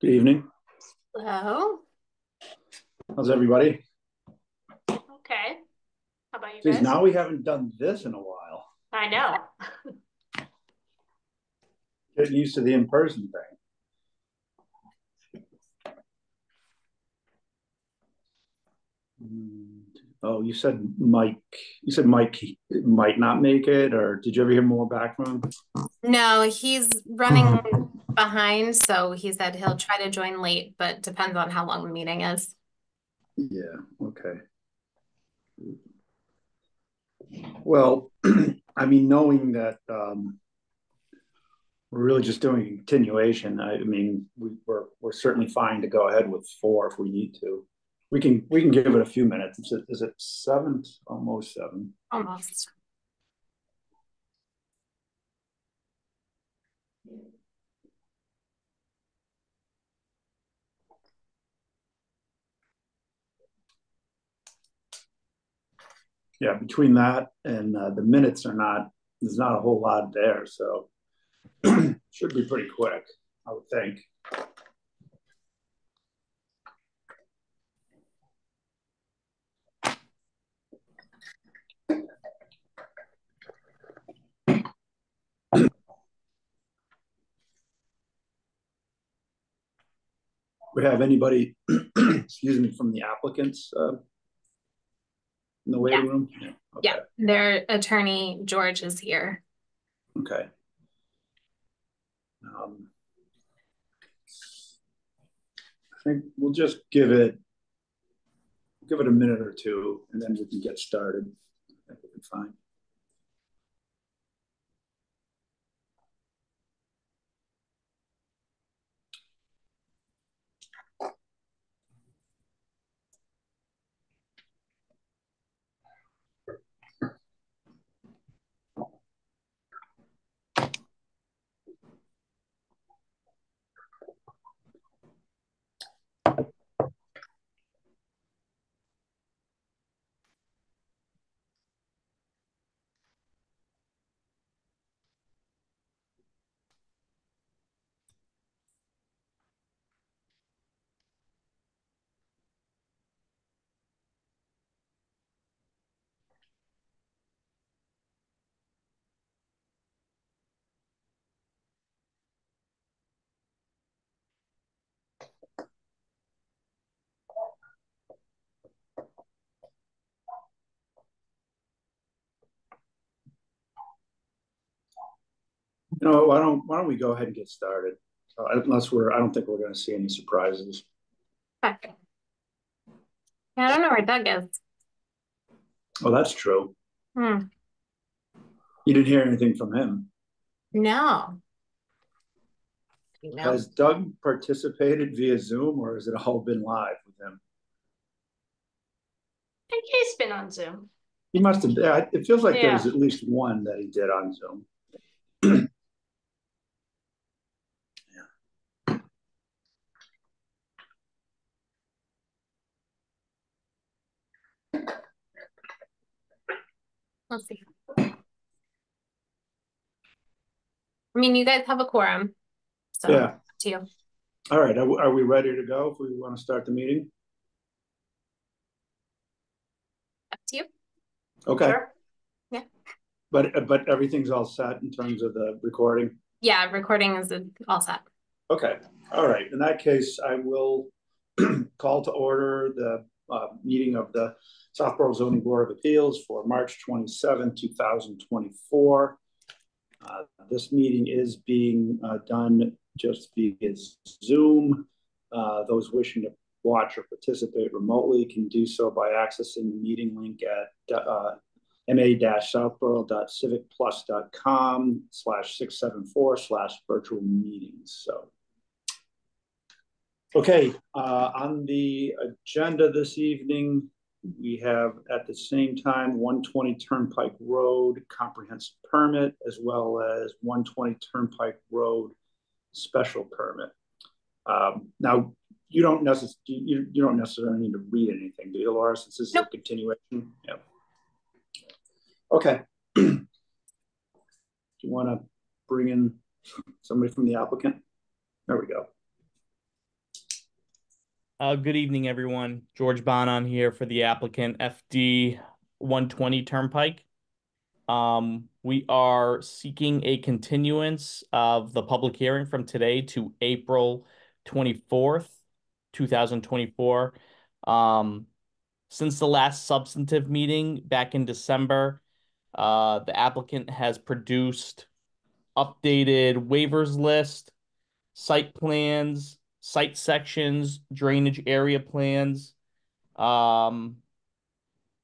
Good evening. Hello. How's everybody? Okay. How about you guys? now we haven't done this in a while. I know. Getting used to the in-person thing. Hmm. Oh, you said Mike. You said Mike might not make it, or did you ever hear more back from him? No, he's running behind, so he said he'll try to join late, but depends on how long the meeting is. Yeah. Okay. Well, I mean, knowing that um, we're really just doing a continuation, I, I mean, we, we're we're certainly fine to go ahead with four if we need to. We can we can give it a few minutes. Is it, is it seven? Almost seven. Almost. Yeah, between that and uh, the minutes are not. There's not a whole lot there, so should be pretty quick, I would think. We have anybody, excuse me, from the applicants uh, in the waiting Yeah. room? Yeah. Okay. Yeah, their attorney George is here. Okay. Um, I think we'll just give it give it a minute or two, and then we can get started. I think we'll be fine. You know, why don't why don't we go ahead and get started? Uh, unless we're, I don't think we're going to see any surprises. Okay. Yeah, I don't know where Doug is. Oh, that's true. Hmm. You didn't hear anything from him. No. You know. Has Doug participated via Zoom, or has it all been live with him? I think he's been on Zoom. He must have. It feels like there Yeah. was at least one that he did on Zoom. Let's see. I mean, you guys have a quorum. So Yeah. to you. All right. Are, we- are we ready to go? If we want to start the meeting. Up to you. Okay. Sure. But but everything's all set in terms of the recording. Yeah, recording is all set. Okay, all right. In that case, I will call to order the uh, meeting of the Southborough Zoning Board of Appeals for March 27, 2024. Uh, This meeting is being uh, done just via Zoom. Uh, Those wishing to watch or participate remotely can do so by accessing the meeting link at uh, ma-southborough.civicplus.com slash 674 slash virtual meetings. So Okay, uh, on the agenda this evening, we have at the same time one twenty Turnpike Road comprehensive permit as well as one twenty Turnpike Road special permit. Um, now, you don't necess- you, you don't necessarily need to read anything, do you, Laura, since this is a continuation? Yep. Okay. Do you want to bring in somebody from the applicant? There we go. Uh, good evening, everyone. George Bonan here for the applicant FD 120 Turnpike. Um, we are seeking a continuance of the public hearing from today to April 24th, 2024. Um, since the last substantive meeting back in December, uh, the applicant has produced updated waivers list, site plans, site sections, drainage area plans, um,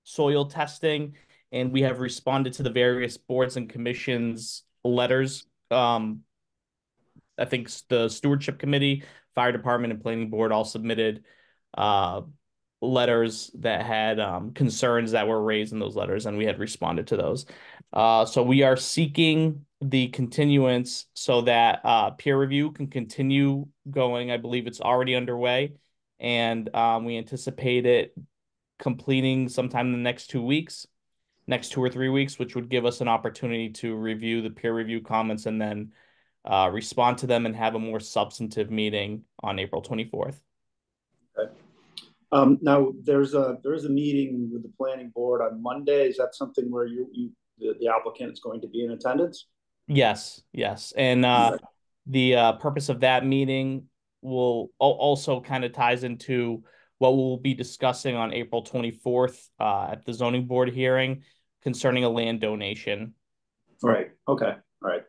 soil testing, and we have responded to the various boards and commissions letters. Um, I think the stewardship committee, fire department, and planning board all submitted uh, letters that had um, concerns that were raised in those letters, and we had responded to those. Uh, so we are seeking the continuance so that uh, peer review can continue going. I believe it's already underway, and um, we anticipate it completing sometime in the next two weeks, next two or three weeks, which would give us an opportunity to review the peer review comments and then uh, respond to them and have a more substantive meeting on April 24th. Um, now there's a there is a meeting with the planning board on Monday. Is that something where you, you the, the applicant is going to be in attendance? Yes, yes. And uh, the uh, purpose of that meeting will also kind of ties into what we'll be discussing on April 24th uh, at the zoning board hearing concerning a land donation. Right. Okay. All right.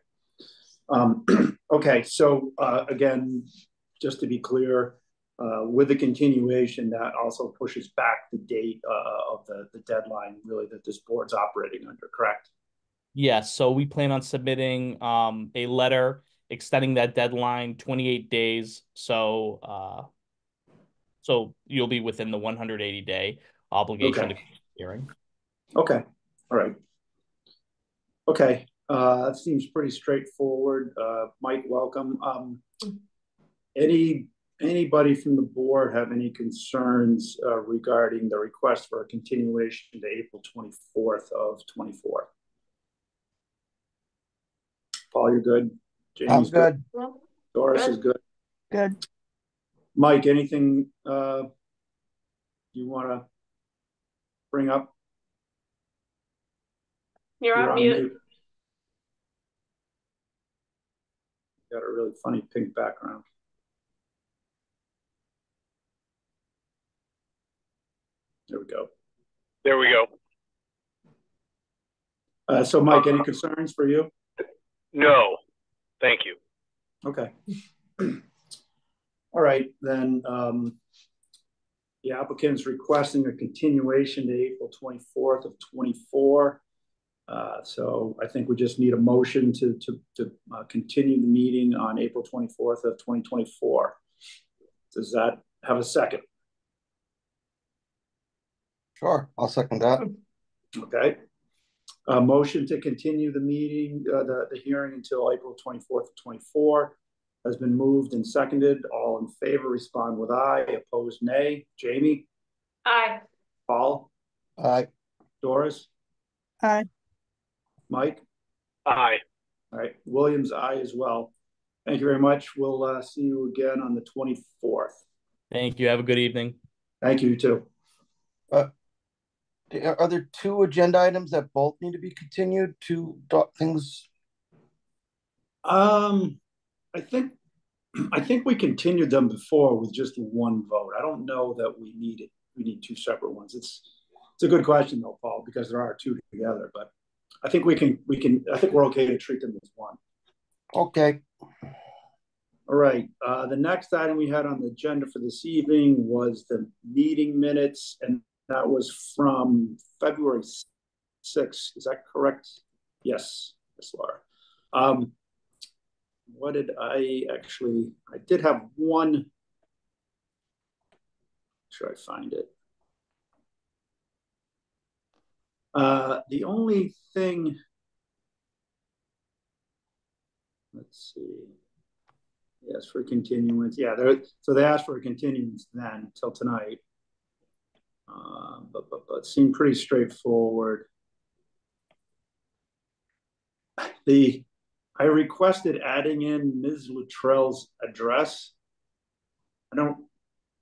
Um, okay. So uh, again, just to be clear, uh, with the continuation, that also pushes back the date uh, of the, the deadline, really, that this board's operating under, correct? Yes. So we plan on submitting um, a letter extending that deadline 28 days. So, uh, so you'll be within the 180 day obligation Okay. to hearing. Okay. All right. Okay. Uh, that seems pretty straightforward. Uh, Mike, welcome. Um, any anybody from the board have any concerns uh, regarding the request for a continuation to April 24th of 24? Paul, you're good. I'm Jamie's good. Doris is good. Good. Mike, anything uh, you want to bring up? You're on mute. Got a really funny pink background. There we go. There we go. Uh, so Mike, any concerns for you? No, thank you. Okay. All right, then, um, the applicant is requesting a continuation to April twenty-fourth of twenty-four. Uh, so I think we just need a motion to, to, to, uh, continue the meeting on April twenty-fourth of twenty twenty-four. Does that have a second? Sure, I'll second that. Okay. A motion to continue the meeting, uh, the, the hearing until April twenty-fourth of twenty-four has been moved and seconded. All in favor, respond with aye. Opposed, nay. Jamie, Aye. Paul, Aye. Doris, Aye. Mike? Aye. All right, Williams, aye as well. Thank you very much. We'll, uh, see you again on the twenty-fourth. Thank you. Have a good evening. Thank you, you too. Are there two agenda items that both need to be continued to things? Um, I think, I think we continued them before with just one vote. I don't know that we need it. We need two separate ones. It's, it's a good question though, Paul, because there are two together, but I think we can, we can, I think we're okay to treat them as one. Okay, All right, uh, the next item we had on the agenda for this evening was the meeting minutes, and that was from February sixth. Is that correct? Yes, Ms. Laura. Um, what did I actually, I did have one. Should I find it? Uh, the only thing, let's see. Yes, for continuance. Yeah. So they asked for a continuance then till tonight. Uh, but but but seemed pretty straightforward. The I requested adding in Ms. Luttrell's address. I don't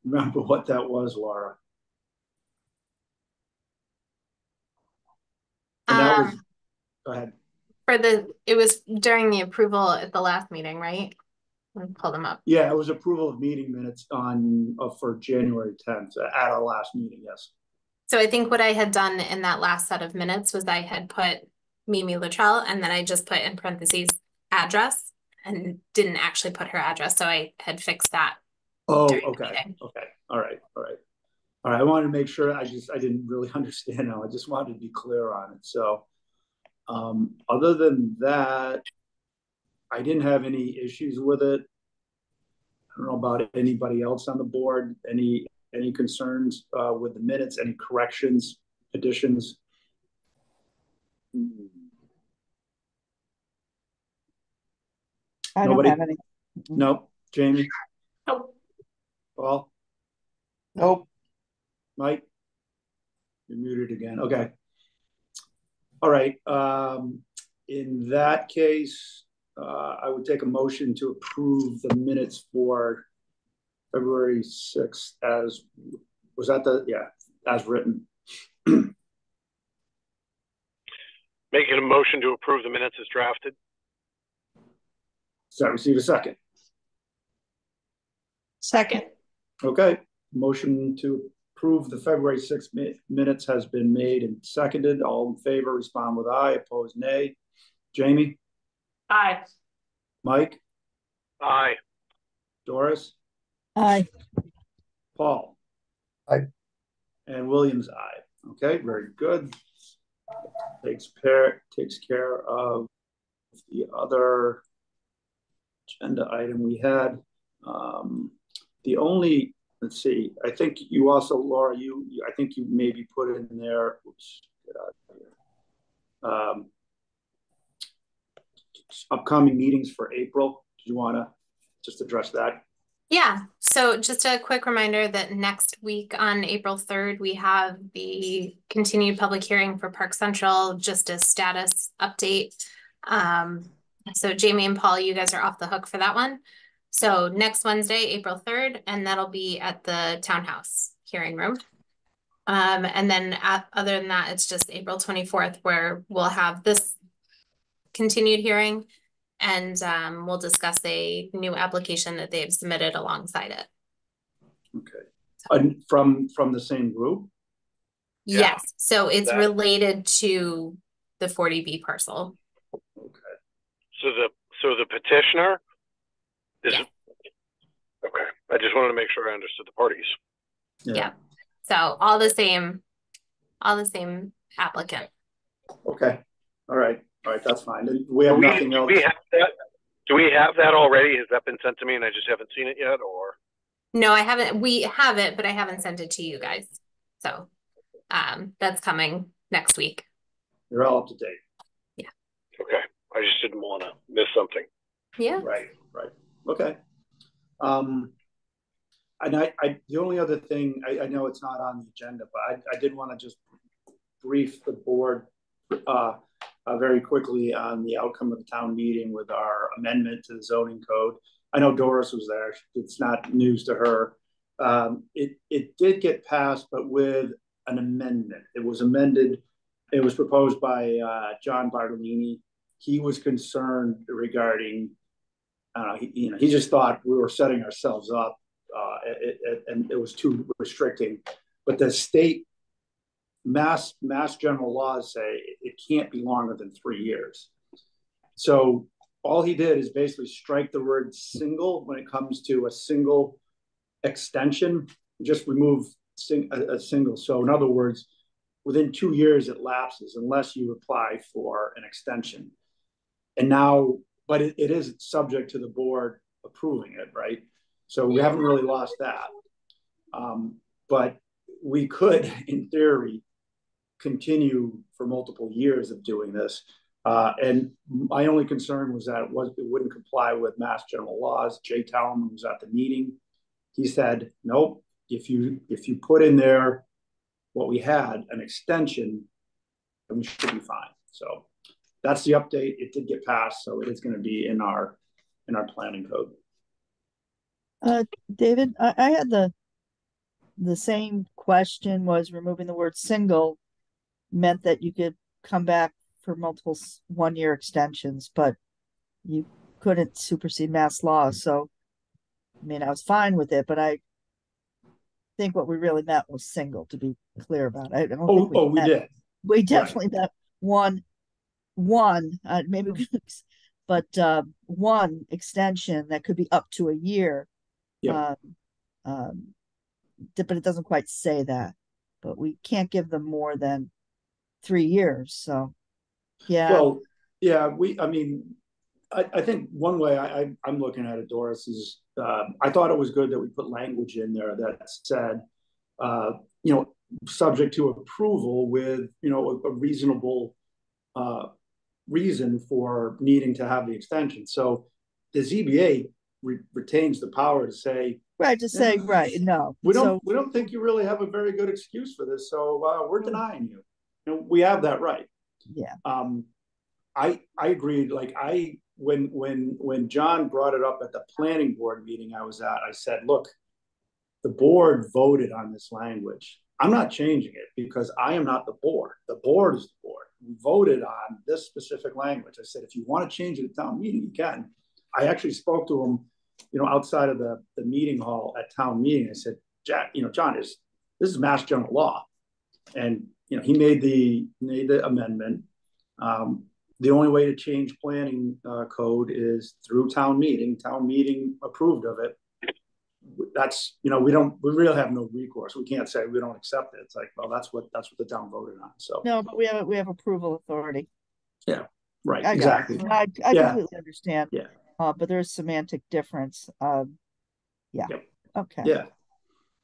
remember what that was, Laura. And that was, Um, go ahead. for the, it was during the approval at the last meeting, right? Pull them up. Yeah, it was approval of meeting minutes on, uh, for January tenth, at our last meeting, yes. So I think what I had done in that last set of minutes was I had put Mimi Luttrell and then I just put in parentheses address and didn't actually put her address. So I had fixed that. Oh, okay, okay, all right, all right. All right, I wanted to make sure, I just, I didn't really understand now, I just wanted to be clear on it, so. Um, other than that, I didn't have any issues with it. I don't know about anybody else on the board, any, any concerns, uh, with the minutes, any corrections, additions? I don't Nobody? have any. No, Jamie, Nope. Paul, Nope. Mike? You're muted again, okay. All right, um, in that case, uh, I would take a motion to approve the minutes for February sixth as, was that the, yeah, as written. Making a motion to approve the minutes as drafted. Does that receive a second? Second, Okay, motion to approve the February sixth mi- minutes has been made and seconded. All in favor, respond with aye, opposed nay. Jamie, Aye. Mike, Aye. Doris? aye, Paul? Aye. And Williams, aye. Okay, very good. Takes care, takes care of the other agenda item we had. Um, the only, let's see, I think you also, Laura, you, you- I think you maybe put in there, oops, get out of here. Um, upcoming meetings for April. Do you want to just address that? Yeah, so just a quick reminder that next week on April third, we have the continued public hearing for Park Central, just a status update. Um, so Jamie and Paul, you guys are off the hook for that one. So next Wednesday, April third, and that'll be at the townhouse hearing room. Um, and then at, other than that, it's just April twenty-fourth where we'll have this continued hearing. And um, we'll discuss a new application that they've submitted alongside it. Okay. And from, from the same group? Yeah. Yes, so it's That- related to the forty B parcel. Okay. So the, so the petitioner is, Yeah. okay, I just wanted to make sure I understood the parties. Yeah. So all the same, all the same applicant. Okay, all right, all right, that's fine. And We Do have we, nothing do else. we have that? Do we have that already? Has that been sent to me and I just haven't seen it yet or? No, I haven't, we have it, but I haven't sent it to you guys. So um, that's coming next week. You're all up to date. Yeah. Okay, I just didn't want to miss something. Yeah. Right, right, okay. Um, and I, I, the only other thing, I, I know it's not on the agenda, but I, I did want to just brief the board uh, uh, very quickly on the outcome of the town meeting with our amendment to the zoning code. I know Doris was there. It's not news to her. Um, it, it did get passed, but with an amendment. It was amended. It was proposed by uh, John Bartolini. He was concerned regarding, uh, he, you know, he just thought we were setting ourselves up, uh, it, it, and it was too restricting. But the state mass mass general laws say can't be longer than three years. So all he did is basically strike the word single when it comes to a single extension, just remove sing, a, a single. So in other words, within two years it lapses unless you apply for an extension. And now, but it, it is subject to the board approving it, right? So we haven't really lost that. Um, but we could, in theory, continue for multiple years of doing this. Uh, and my only concern was that it was it wouldn't comply with mass general laws. Jay Talerman was at the meeting. He said, nope, if you if you put in there what we had, an extension, then we should be fine. So that's the update. It did get passed, so it is going to be in our in our planning code. uh, David, I, I had the the same question was removing the word single meant that you could come back for multiple one-year extensions, but you couldn't supersede mass law, so I mean, I was fine with it, but I think what we really meant was single, to be clear about it. I don't Oh, think oh, we did. We definitely meant one, one, uh, maybe, could but, uh, one extension that could be up to a year. Yeah. Um, um, but it doesn't quite say that, but we can't give them more than three years, so. Yeah, Well, yeah, we, I mean, I, I think one way I, I, I'm looking at it, Doris, is, uh, I thought it was good that we put language in there that said, uh, you know, subject to approval with, you know, a, a reasonable, uh, reason for needing to have the extension. So the ZBA re- retains the power to say, right, just say, Yeah. right, no. we don't, we don't think you really have a very good excuse for this, so, uh, we're denying you. You know, we have that right. Yeah. Um, I, I agreed, like, I, when, when, when John brought it up at the planning board meeting I was at, I said, look, the board voted on this language. I'm not changing it because I am not the board. The board is the board. We voted on this specific language. I said, if you want to change it at town meeting, you can. I actually spoke to him, you know, outside of the, the meeting hall at town meeting. I said, Jack, you know, John is, this is mass general law. And, you know, he made the, made the amendment. Um, the only way to change planning, uh, code is through town meeting. Town meeting approved of it. That's, you know, we don't, we really have no recourse. We can't say we don't accept it. It's like, well, that's what, that's what the town voted on. So, no, but we have, we have approval authority. Yeah, right, I exactly. I, I Yeah. completely understand. Yeah. Uh, but there's semantic difference. Um, yeah. Yep. Okay. Yeah.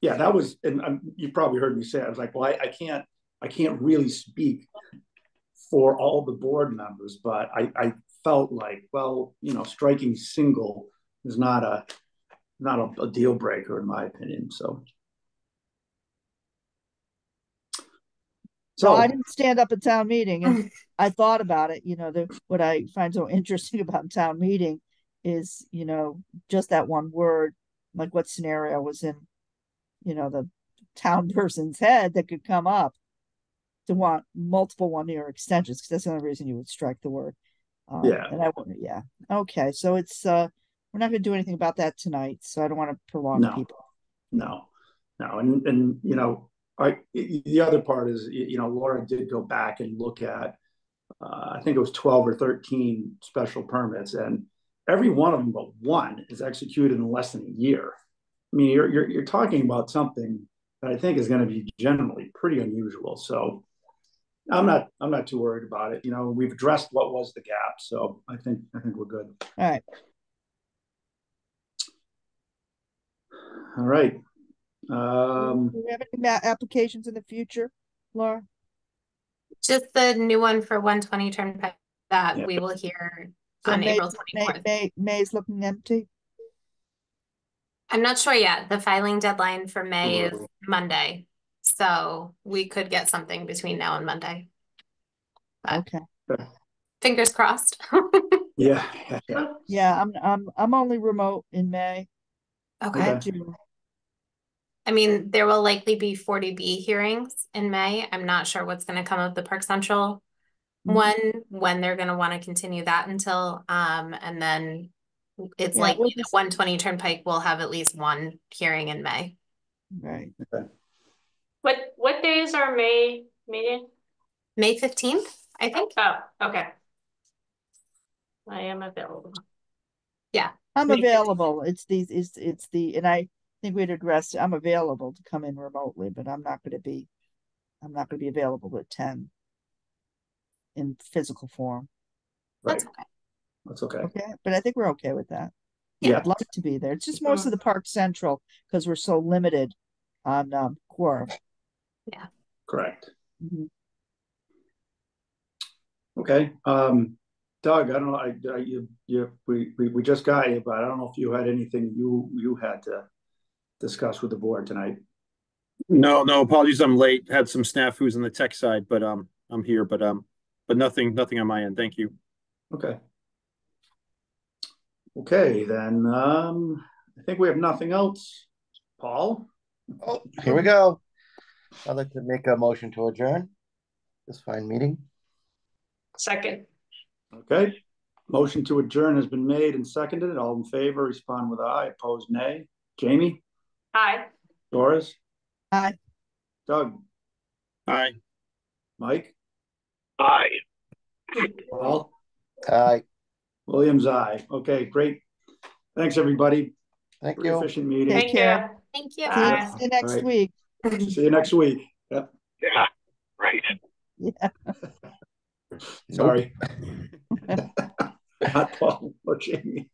Yeah, that was, and um, you probably heard me say. I was like, well, I, I can't, I can't really speak for all the board members, but I, I felt like, well, you know, striking single is not a, not a, a deal breaker in my opinion, so. So So, I didn't stand up at town meeting and I thought about it, you know, the, what I find so interesting about town meeting is, you know, just that one word, like what scenario was in, you know, the town person's head that could come up to want multiple one-year extensions, because that's the only reason you would strike the word. Um, Yeah. And I wouldn't, yeah, okay, so it's, uh, we're not gonna do anything about that tonight, so I don't wanna prolong No. people. no, no, and, and, you know, I, the other part is, you know, Laura did go back and look at, uh, I think it was twelve or thirteen special permits, and every one of them but one is executed in less than a year. I mean, you're, you're, you're talking about something that I think is gonna be generally pretty unusual, so I'm not, I'm not too worried about it, you know, we've addressed what was the gap, so I think, I think we're good. All right, All right. Um, do we have any ma- applications in the future, Laura? Just the new one for one twenty Turnpike that Yeah. we will hear So on May- April May, twenty-fourth. May, is looking empty? I'm not sure yet. The filing deadline for May is Monday. So we could get something between now and Monday. Uh, Okay, Fingers crossed. yeah, yeah, yeah. yeah, I'm, I'm, I'm only remote in May, Okay. Okay. June. I mean, there will likely be forty B hearings in May. I'm not sure what's gonna come of the Park Central Mhm. one, when they're gonna wanna continue that until, um, and then it's Yeah, likely we'll that just- one twenty Turnpike will have at least one hearing in May. Right, What, what days are May meeting? May fifteenth, I think. Oh, okay. I am available. Yeah. I'm available, it's these, it's, it's the, and I think we'd addressed, I'm available to come in remotely, but I'm not gonna be, I'm not gonna be available at ten in physical form, That's Right, okay. that's okay. okay, but I think we're okay with that. Yeah, I'd love to be there, it's just most of the Park Central, because we're so limited on, um, quorum. Correct. Mhm. Okay, um, Doug, I don't know, I, I, you, you, we, we, we just got you, but I don't know if you had anything you, you had to discuss with the board tonight. No, no, apologies, I'm late. Had some snafus on the tech side, but um, I'm here, but um, but nothing, nothing on my end. Thank you. Okay. Okay, then, um, I think we have nothing else. Paul, Oh, here we go. I'd like to make a motion to adjourn this fine meeting. Second, Okay, motion to adjourn has been made and seconded. All in favor, respond with aye, opposed nay. Jamie, aye. Doris? Aye. Doug, Aye. Mike, Aye. Paul, Aye, Williams, aye. Okay, great. Thanks, everybody. thank Pretty you. efficient meeting. Thank you. Thank you. See you- see you next Right. week. See you next week. Yep, Yeah, right. Yeah. sorry. Not Paul or Jamie.